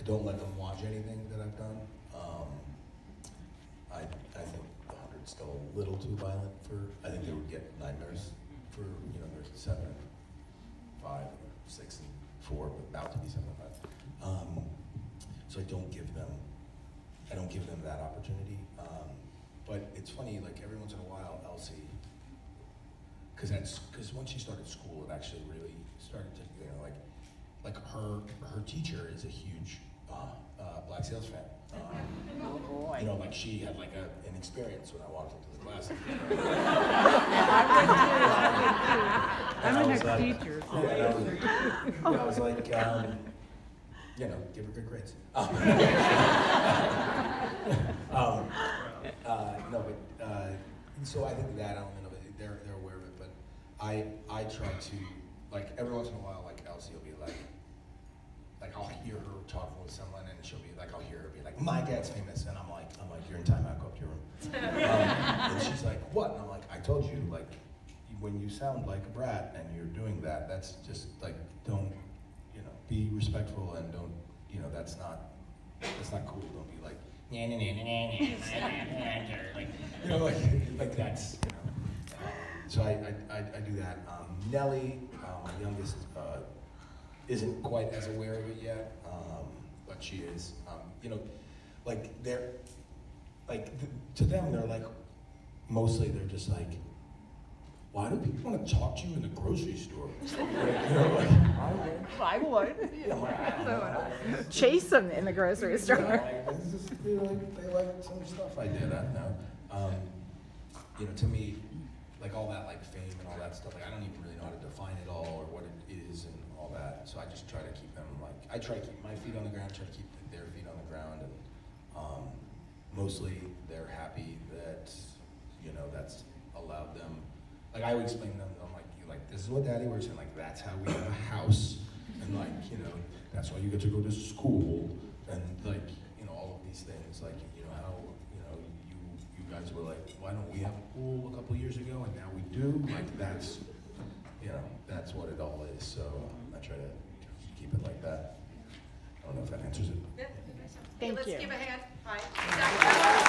I don't let them watch anything that I've done. Um, I, I think the hundred's still a little too violent for, I think they would get nightmares for, you know, they're seven, and five, six and four, but about to be seven and five. Um, so I don't give them, I don't give them that opportunity. Um, but it's funny, like every once in a while, Elsie, because that's because once she started school, it actually really started to, you know, like her her teacher is a huge uh, uh, Black Sails fan. Um, Oh, boy. you know, like she had like a, an experience when I walked into the class. I'm I an ex-teacher, so. Yeah, I was, I was like, um, you know, give her good grades. Um, uh, no, but uh, so I think that element of it, they're they're aware of it, but I I try to like every once in a while, like Elsie will be like, like I'll hear her talking with someone, and she'll be like, I'll hear her be like, my dad's famous, and I'm like, I'm like, you're in timeout, go up to your room. Um, and she's like, what? And I'm like, I told you, like, when you sound like a brat and you're doing that, that's just like, don't, you know, be respectful and don't, you know, that's not, that's not cool. Don't be like, "Nah, nah, nah, nah, nah, nah, nah, nah," like, you know, like, like that's, you know. Uh, so I, I, I, I do that. Um, Nellie, uh, my youngest, uh, isn't quite as aware of it yet, um, but she is. Um, you know, like they're, like th- to them, they're like, mostly they're just like, why do people want to talk to you in the grocery store? you know, like, I would. yeah, I'm like, I don't. Chase them in the grocery You know, store. just, they like, they like some stuff I did. I don't know. Um, you know, to me, like all that like fame and all that stuff, like I don't even really know how to define it all or what it is and all that. So I just try to keep them like I try to keep my feet on the ground, try to keep their feet on the ground, and um, mostly they're happy that you know that's allowed them. Like I would explain to them, I'm like, you like this is what Daddy works, and like that's how we have a house, and like you know that's why you get to go to school, and like you know all of these things, like you know how you know you you guys were like, why don't we have a pool a couple years ago, and now we do, like that's you know that's what it all is. So I try to keep it like that. I don't know if that answers it. Yeah, Thank Let's you. give a hand. Hi.